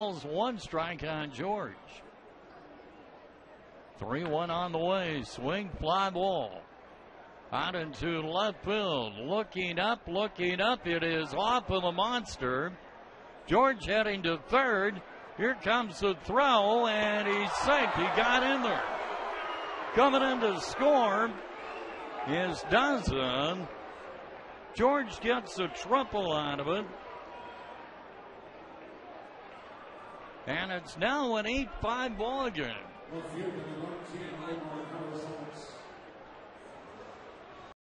one strike on George. 3 1 on the way. Swing, fly ball. Out into left field. Looking up, looking up. It is off of the monster. George heading to third. Here comes the throw, and he's safe. He got in there. Coming in to score is Dawson. George gets a triple out of it. And it's now an 8 5 ball game.